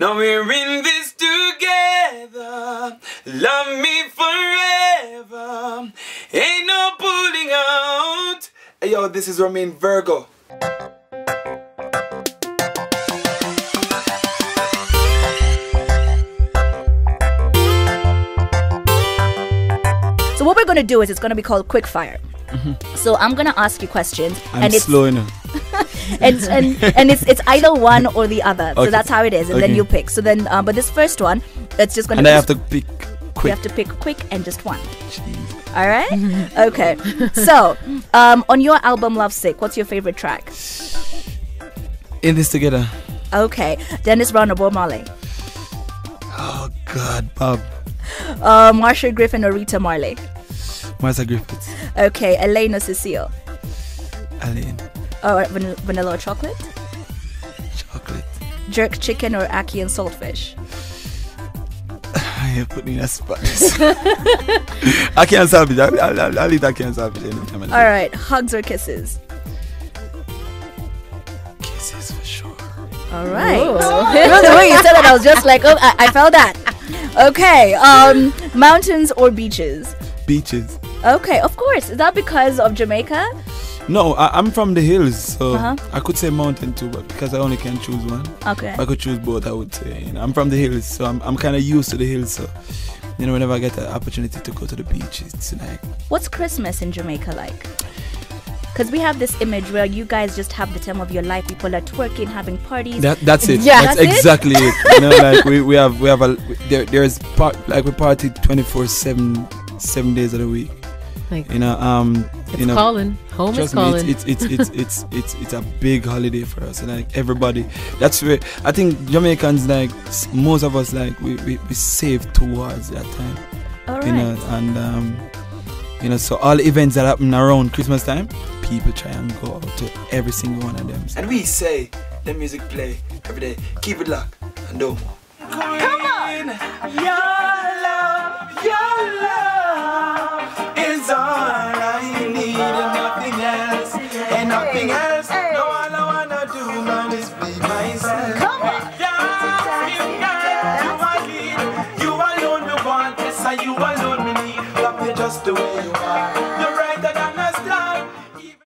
Now we're in this together. Love me forever. Ain't no pulling out. Hey yo, this is Romain Virgo. So what we're gonna do is it's gonna be called quick fire. Mm-hmm. So I'm gonna ask you questions. I'm and it's slow enough. and, and and it's it's either one or the other. So that's how it is, and then you pick. So then, uh, but this first one, it's just gonna. And I have to pick You have to pick quick and just one. Jeez. All right. okay. So, um, on your album Love Sick, what's your favorite track? In this together. Okay, Dennis Brown or Bob Marley? Oh God, Bob. Uh, Marcia Griffiths or Rita Marley? Marcia Griffiths. Okay, Alaine or Cecile? Alaine. Or van- vanilla or chocolate? Chocolate. Jerk chicken or ackee and saltfish? You put me in a spot. ackee and saltfish. I'll, I'll, I'll, I'll eat ackee and saltfish anytime. All right, hugs or kisses? Kisses for sure. All right. you know the way you said it, I was just like, oh, I, I felt that. Okay, um, mountains or beaches? Beaches. Okay, of course. Is that because of Jamaica? No, I, I'm from the hills, so Uh-huh. I could say mountain too, but because I only can choose one, Okay. if I could choose both, I would say. You know, I'm from the hills, so I'm, I'm kind of used to the hills. So, you know, whenever I get the opportunity to go to the beach, it's like What's Christmas in Jamaica like? Because we have this image where you guys just have the time of your life. People are twerking, having parties. that. That's it. Yeah. that's, That's it? exactly it. You know, like we, we have we have a there, there's part like we party 24 seven seven days of the week. Like, You know, um, it's you know, calling. Home is Trust me, calling. it's it's, it's it's it's it's it's a big holiday for us. And like everybody, that's where I think Jamaicans like most of us like we, we, we save towards that time. All right. You know, and um, you know, so all events that happen around Christmas time, people try and go out to every single one of them. And we say the music play every day. Keep it locked and don't. Come on, your nothing else. No, all I wanna do, man, is be myself. Come on, yeah, you, yeah, you I need, you alone me want, yes, and you alone me need. Love you just the way you are.